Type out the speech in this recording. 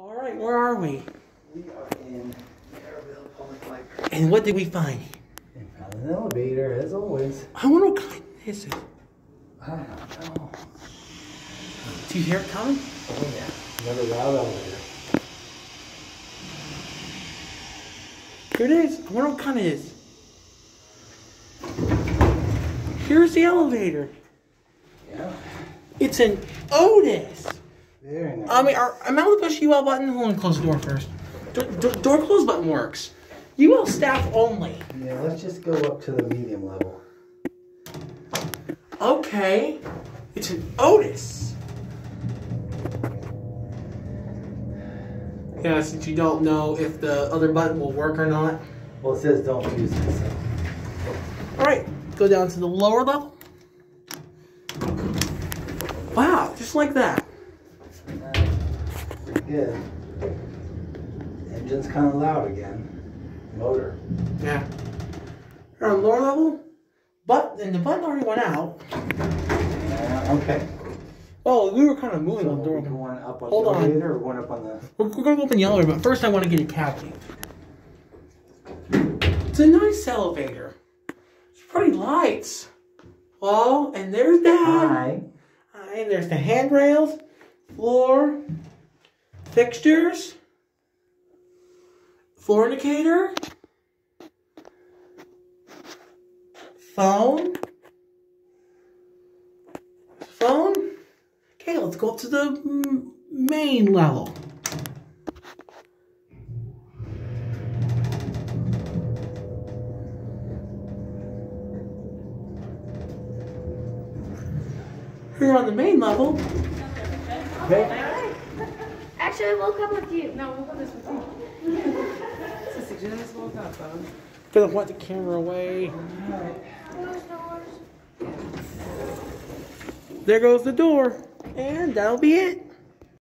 All right, where are we? We are in Merrillville Public Library. And what did we find? We found an elevator, as always. I wonder what kind this is. I don't know. Do you hear it coming? Oh yeah, another loud elevator. Here it is. I wonder what kind it is. Here's the elevator. Yeah. It's an Otis. Very nice. I mean, are, am I able to push the UL button? Hold on, close the door first. Do, do, door close button works. UL staff only. yeah, let's just go up to the medium level. Okay. It's an Otis. Yeah, since you don't know if the other button will work or not. Well, it says don't use this. Alright, go down to the lower level. Wow, just like that. Good. Engine's kind of loud again. Motor. Yeah. Here on lower level, but and the button already went out. Yeah, okay. Oh, we were kind of moving So on the door. going up on Hold the on. or going up on the... We're, we're gonna open the elevator, but first I want to get a cavity. It's a nice elevator. It's pretty lights. Oh, and there's Dad. Hi. Hi, and there's the handrails, floor, fixtures, floor indicator, phone, phone. Okay, let's go up to the main level. Here on the main level, Okay. Actually, I woke up with you. No, we'll go this way. Sister just woke up, though. gonna point the camera away. There goes the door, and that'll be it.